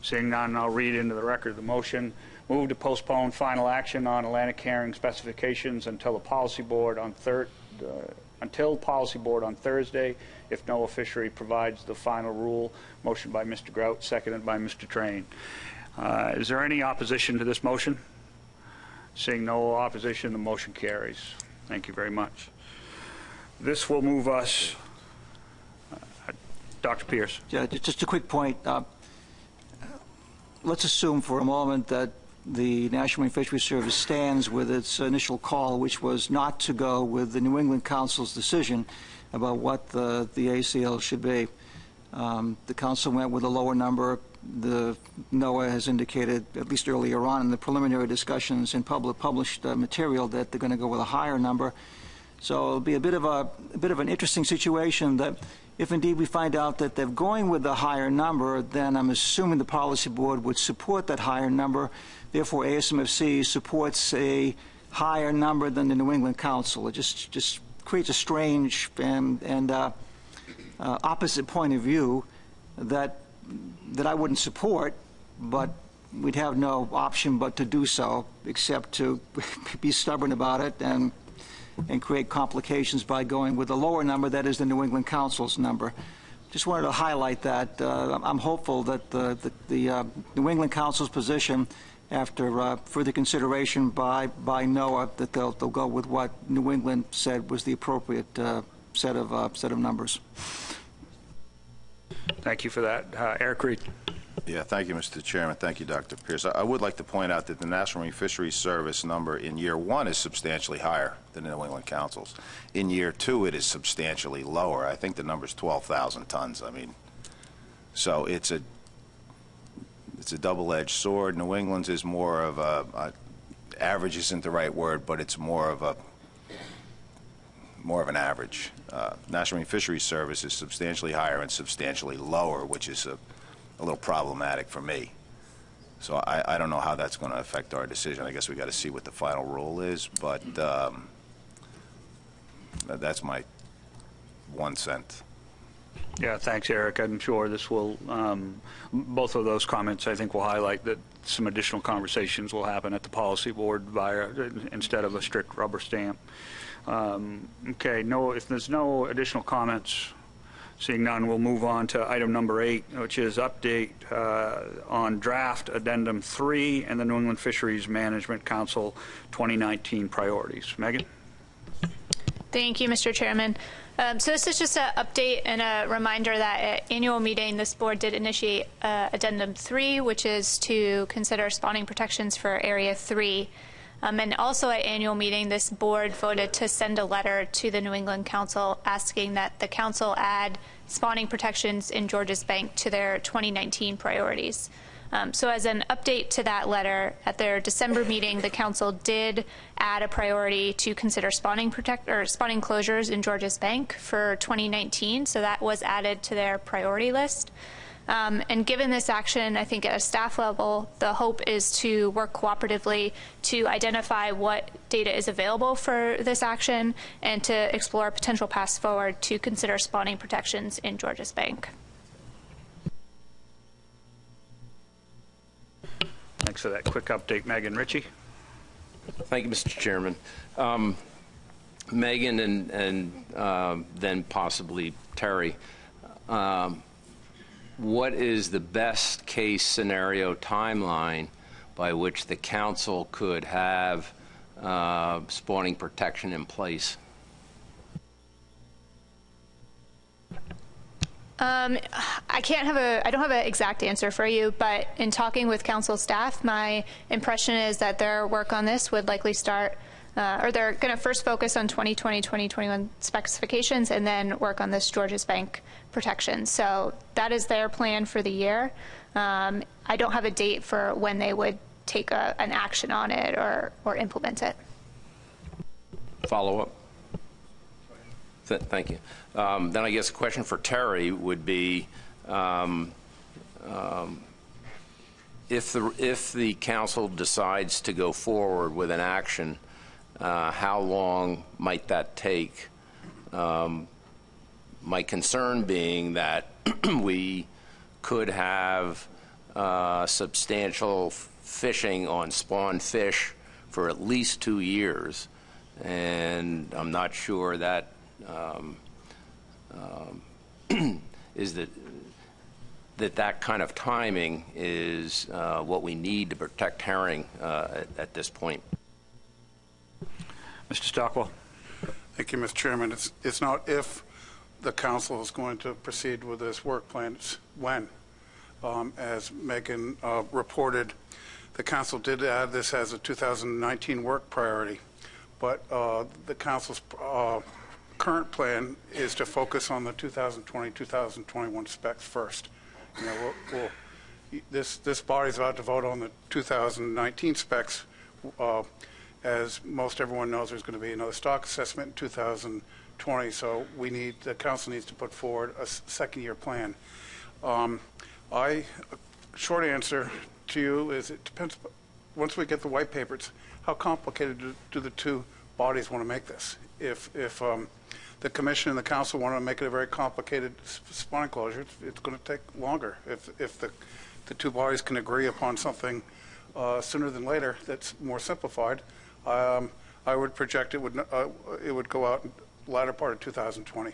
[SPEAKER 1] Seeing none, I'll read into the record the motion. Move to postpone final action on Atlantic Herring specifications until the policy board on third, uh, until policy board on Thursday, if NOAA Fisheries provides the final rule. Motion by Mr. Grout, seconded by Mr. Train. Uh, Is there any opposition to this motion? Seeing no opposition, the motion carries. Thank you very much. This will move us, Dr. Pierce.
[SPEAKER 6] Yeah, just a quick point. Uh, Let's assume for a moment that the National Marine Fisheries Service stands with its initial call, which was not to go with the New England Council's decision about what the, the ACL should be. Um, The council went with a lower number. The NOAA has indicated, at least earlier on in the preliminary discussions in public published uh, material, that they're going to go with a higher number. So it'll be a bit of a, a bit of an interesting situation that if indeed we find out that they're going with the higher number, then I'm assuming the policy board would support that higher number. Therefore, ASMFC supports a higher number than the New England Council. It just just creates a strange and and uh, uh, opposite point of view that that I wouldn't support, but we'd have no option but to do so, except to be stubborn about it and and create complications by going with a lower number, that is the New England Council's number. Just wanted to highlight that. Uh, I'm hopeful that the, the, the uh, New England Council's position, after uh, further consideration by, by NOAA, that they'll, they'll go with what New England said was the appropriate uh, set, of, uh, set of numbers.
[SPEAKER 1] Thank you for that. Uh, Eric Reid.
[SPEAKER 13] Yeah, thank you, Mr. Chairman. Thank you, Dr. Pierce. I would like to point out that the National Marine Fisheries Service number in year one is substantially higher than the New England Council's. In year two, it is substantially lower. I think the number is 12,000 tons. I mean, so it's a, it's a double-edged sword. New England's is more of a, a, average isn't the right word, but it's more of a, more of an average. Uh, National Marine Fisheries Service is substantially higher and substantially lower, which is a, a little problematic for me. So I, I don't know how that's going to affect our decision. I guess we got to see what the final rule is, but um, that's my one cent.
[SPEAKER 1] Yeah, thanks, Eric. I'm sure this will, um, both of those comments, I think, will highlight that some additional conversations will happen at the policy board via, instead of a strict rubber stamp. Um, Okay, no, if there's no additional comments, seeing none, we'll move on to item number eight, which is update uh, on draft addendum three and the New England Fisheries Management Council 2019 priorities. Megan?
[SPEAKER 2] Thank you, Mr. Chairman. Um, so this is just an update and a reminder that at annual meeting, this board did initiate uh, Addendum 3, which is to consider spawning protections for Area 3. Um, and also at annual meeting, this board voted to send a letter to the New England Council asking that the council add spawning protections in Georges Bank to their 2019 priorities. Um, so, as an update to that letter, at their December meeting, the council did add a priority to consider spawning protect or spawning closures in Georges Bank for 2019. So that was added to their priority list. Um, and given this action, I think at a staff level, the hope is to work cooperatively to identify what data is available for this action and to explore potential paths forward to consider spawning protections in Georges Bank.
[SPEAKER 1] Thanks for that quick update, Megan. Ritchie?
[SPEAKER 12] Thank you, Mr. Chairman. Um, Megan and, and um, then possibly Terry, um, what is the best case scenario timeline by which the council could have uh, spawning protection in place?
[SPEAKER 2] Um, I can't have a, I don't have an exact answer for you, but in talking with council staff, my impression is that their work on this would likely start, uh, or they're going to first focus on 2020, 2021 specifications and then work on this Georges Bank protection. So that is their plan for the year. Um, I don't have a date for when they would take a, an action on it or, or implement it.
[SPEAKER 12] Follow up? Th- Thank you. Um, Then I guess a question for Terry would be, um, um, if the, if the council decides to go forward with an action, uh, how long might that take um, my concern being that we could have uh, substantial fishing on spawn fish for at least two years, and I'm not sure that um, um, is that that that kind of timing is uh, what we need to protect herring uh, at, at this point.
[SPEAKER 1] Mr. Stockwell?
[SPEAKER 7] Thank you, Mr. Chairman. It's, it's not if the council is going to proceed with this work plan, it's when. Um, As Megan uh, reported, the council did add this as a 2019 work priority, but uh, the council's uh, current plan is to focus on the 2020, 2021 specs first. You know, we'll- we'll, this, this body's about to vote on the 2019 specs. As most everyone knows, there's going to be another stock assessment in 2020, so we need, the council needs to put forward a second-year plan. Um, I, short answer to you is it depends, once we get the white papers, how complicated do- do the two bodies want to make this? If, if um, the commission and the council want to make it a very complicated s- spawning closure, it's, it's going to take longer. If, if the, the two bodies can agree upon something uh, sooner than later that's more simplified, um, I would project it would, uh, it would go out in latter part of 2020.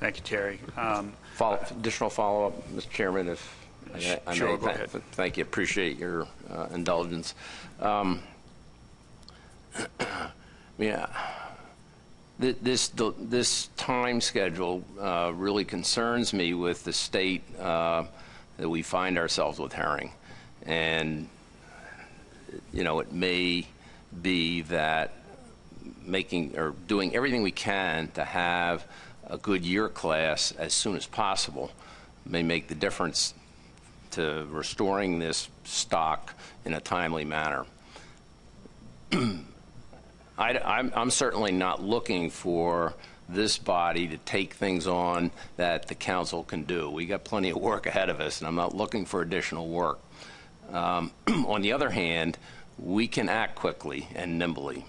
[SPEAKER 1] Thank you, Terry. Um,
[SPEAKER 12] Follow, additional follow-up, Mr. Chairman, if I- I may.
[SPEAKER 1] Go ahead.
[SPEAKER 12] Thank you, appreciate your uh, indulgence. Um, Yeah, this, this time schedule uh, really concerns me with the state uh, that we find ourselves with herring. And, you know, it may be that making or doing everything we can to have a good year class as soon as possible may make the difference to restoring this stock in a timely manner. I, am certainly not looking for this body to take things on that the council can do. We got plenty of work ahead of us, and I'm not looking for additional work. Um, on the other hand, we can act quickly and nimbly.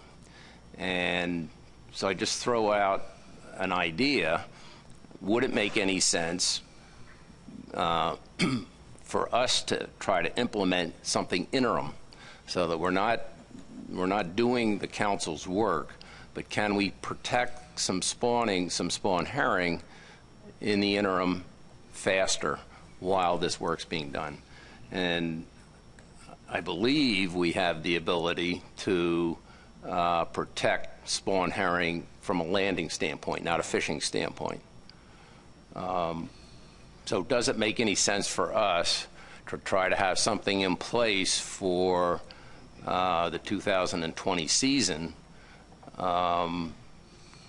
[SPEAKER 12] And so I just throw out an idea. Would it make any sense uh, for us to try to implement something interim so that we're not we're not doing the council's work, but can we protect some spawning, some spawn herring in the interim faster while this work's being done? And I believe we have the ability to uh, protect spawn herring from a landing standpoint, not a fishing standpoint. Um, so does it make any sense for us to try to have something in place for uh, the 2020 season? Um,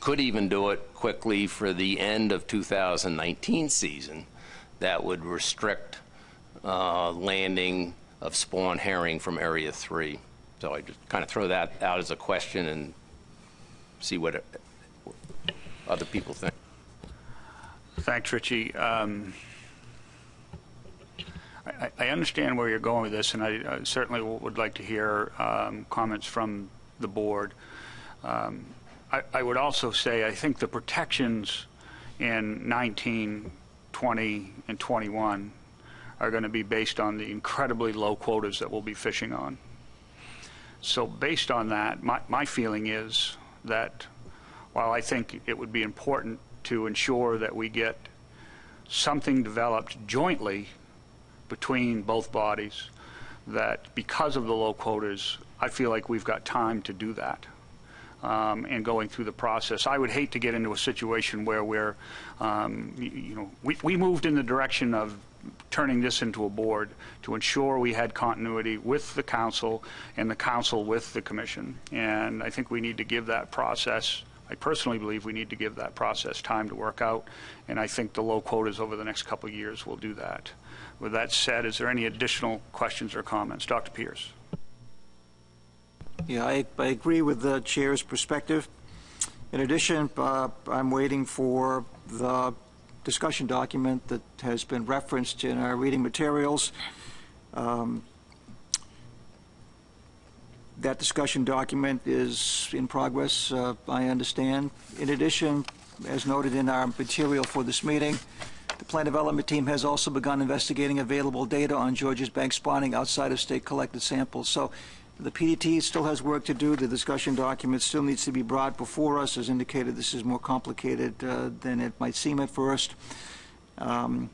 [SPEAKER 12] could even do it quickly for the end of 2019 season that would restrict uh, landing of spawn herring from Area 3. So I just kind of throw that out as a question and see what other people think.
[SPEAKER 1] Thanks, Ritchie. Um, I, I understand where you're going with this, and I uh, certainly would like to hear um, comments from the board. Um, I, I would also say I think the protections in 19, 20, and 21 are going to be based on the incredibly low quotas that we'll be fishing on. So based on that, my, my feeling is that while I think it would be important to ensure that we get something developed jointly between both bodies, that because of the low quotas, I feel like we've got time to do that. Um, and going through the process, I would hate to get into a situation where we're, um, y- you know, we, we moved in the direction of turning this into a board to ensure we had continuity with the council and the council with the commission. And I think we need to give that process, I personally believe we need to give that process time to work out. And I think the low quotas over the next couple of years will do that. With that said, is there any additional questions or comments? Dr. Pierce?
[SPEAKER 6] Yeah, I, I agree with the chair's perspective. In addition, uh, I'm waiting for the discussion document that has been referenced in our reading materials. Um, That discussion document is in progress, uh, I understand. In addition, as noted in our material for this meeting, the plan development team has also begun investigating available data on Georges Bank spawning outside of state collected samples. So the PDT still has work to do. The discussion document still needs to be brought before us. As indicated, this is more complicated uh, than it might seem at first. Um,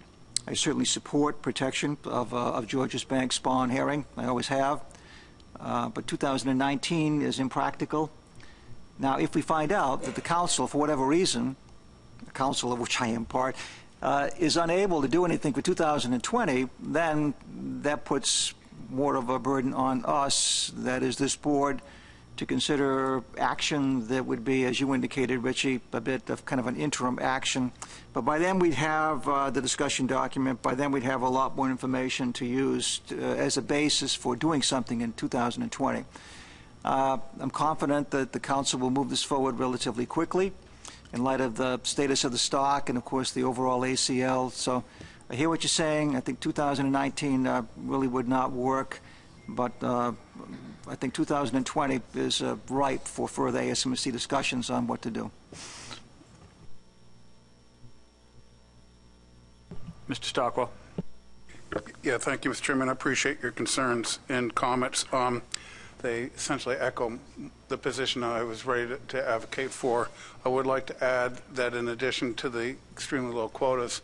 [SPEAKER 6] I certainly support protection of, uh, of Georges Bank spawn herring. I always have. Uh, but 2019 is impractical. Now, if we find out that the council, for whatever reason, the council of which I am part, uh, is unable to do anything for 2020, then that puts more of a burden on us, that is this board, to consider action that would be, as you indicated, Ritchie, a bit of kind of an interim action. But by then we'd have uh, the discussion document. By then we'd have a lot more information to use to, uh, as a basis for doing something in 2020. Uh, I'm confident that the council will move this forward relatively quickly in light of the status of the stock and, of course, the overall ACL. So I hear what you're saying. I think 2019 uh, really would not work, but uh, I think 2020 is uh, ripe for further ASMC discussions on what to do.
[SPEAKER 1] Mr. Stockwell.
[SPEAKER 7] Yeah, thank you, Mr. Chairman. I appreciate your concerns and comments. Um, They essentially echo the position I was ready to- to advocate for. I would like to add that in addition to the extremely low quotas,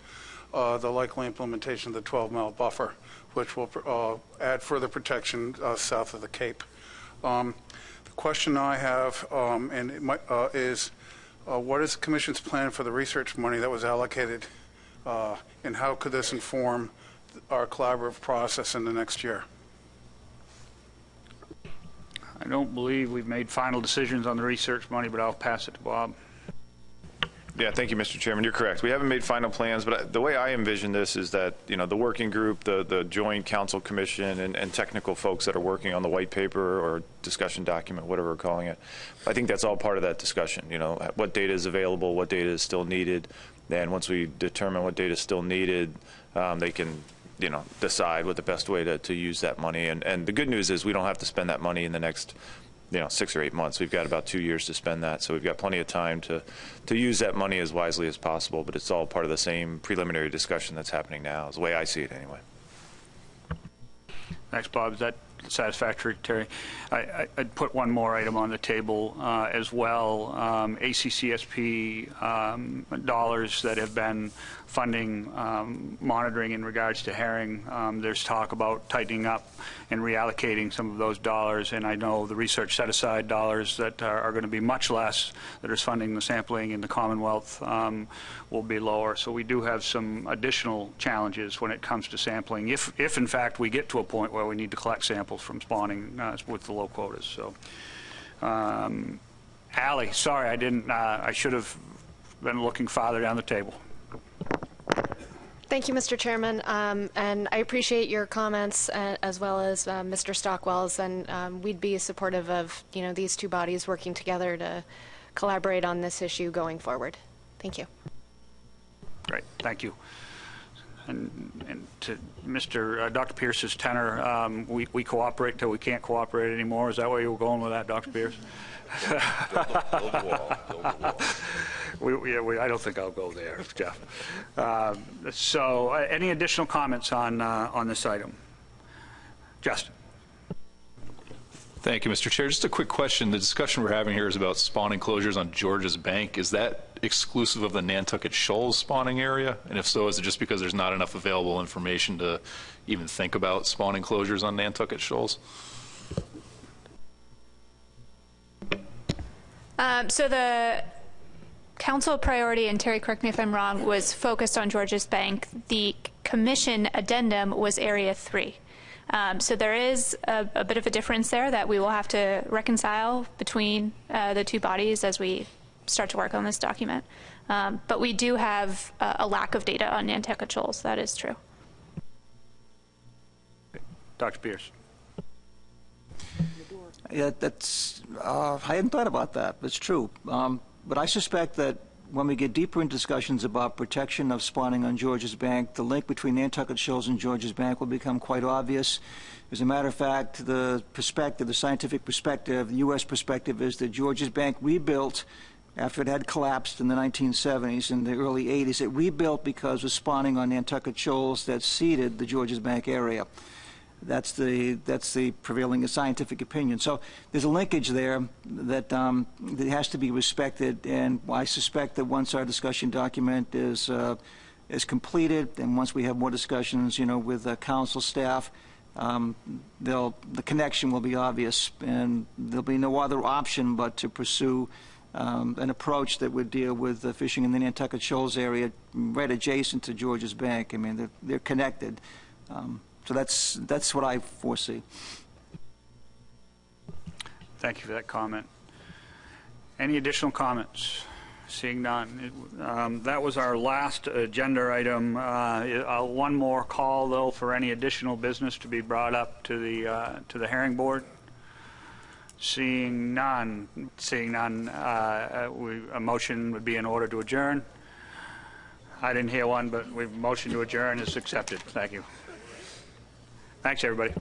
[SPEAKER 7] uh, the likely implementation of the 12-mile buffer, which will uh, add further protection uh, south of the Cape. Um, The question I have um, and might, uh, is, uh, what is the commission's plan for the research money that was allocated, uh, and how could this inform our collaborative process in the next year?
[SPEAKER 1] I don't believe we've made final decisions on the research money, but I'll pass it to Bob.
[SPEAKER 16] Yeah, thank you, Mr. Chairman. You're correct. We haven't made final plans, but the way I envision this is that, you know, the working group, the, the joint council commission and, and technical folks that are working on the white paper or discussion document, whatever we're calling it, I think that's all part of that discussion, you know, what data is available, what data is still needed. And once we determine what data is still needed, um, they can, you know, decide what the best way to, to use that money. And, and the good news is we don't have to spend that money in the next, you know, six or eight months. We've got about two years to spend that, so we've got plenty of time to, to use that money as wisely as possible. But it's all part of the same preliminary discussion that's happening now, is the way I see it anyway.
[SPEAKER 1] Thanks, Bob. Is that satisfactory, Terry? I- I'd put one more item on the table uh, as well. Um, ACCSP um, dollars that have been funding um, monitoring in regards to herring. Um, There's talk about tightening up and reallocating some of those dollars, and I know the research set-aside dollars that are are going to be much less that is funding the sampling in the Commonwealth um, will be lower. So we do have some additional challenges when it comes to sampling, if, if in fact we get to a point where we need to collect samples from spawning uh, with the low quotas. So, um, Ally, sorry, I didn't, uh, I should have been looking farther down the table.
[SPEAKER 14] Thank you, Mr. Chairman, um, and I appreciate your comments uh, as well as uh, Mr. Stockwell's, and um, we'd be supportive of, you know, these two bodies working together to collaborate on this issue going forward. Thank you.
[SPEAKER 1] Great, thank you. And, and to Mr., uh, Dr. Pierce's tenor, um, we, we cooperate until we can't cooperate anymore. Is that where you were going with that, Dr. Pierce? We, we, we- I don't think I'll go there, Jeff. Um, So, uh, any additional comments on, uh, on this item? Justin?
[SPEAKER 11] Thank you, Mr. Chair. Just a quick question. The discussion we're having here is about spawning closures on Georges Bank. Is that exclusive of the Nantucket Shoals spawning area? And if so, is it just because there's not enough available information to even think about spawning closures on Nantucket Shoals?
[SPEAKER 2] Um, so the council priority, and Terry, correct me if I'm wrong, was focused on Georges Bank. The commission addendum was Area 3. Um, so there is a, a bit of a difference there that we will have to reconcile between uh, the two bodies as we start to work on this document. Um, but we do have uh, a lack of data on Nantucket shoals. That is true.
[SPEAKER 1] Dr. Pierce?
[SPEAKER 6] Yeah, that's, uh, I hadn't thought about that. That's true. Um, but I suspect that when we get deeper into discussions about protection of spawning on Georges Bank, the link between Nantucket Shoals and Georges Bank will become quite obvious. As a matter of fact, the perspective, the scientific perspective, the U.S. perspective is that Georges Bank rebuilt after it had collapsed in the 1970s and the early 80s. It rebuilt because of spawning on Nantucket Shoals that seeded the Georges Bank area. That's the that's the prevailing scientific opinion. So there's a linkage there that um, that has to be respected, and I suspect that once our discussion document is uh, is completed, and once we have more discussions, you know, with uh, council staff, um, the connection will be obvious, and there'll be no other option but to pursue. Um, an approach that would deal with the fishing in the Nantucket Shoals area right adjacent to Georges Bank. I mean, they're, they're connected. Um, so that's, that's what I foresee.
[SPEAKER 1] Thank you for that comment. Any additional comments? Seeing none. Um, That was our last agenda item. Uh, uh, One more call, though, for any additional business to be brought up to the, uh, to the herring board. Seeing none, seeing none, uh, uh, we- a motion would be in order to adjourn. I didn't hear one, but we've motion to adjourn is accepted. Thank you. Thanks, everybody.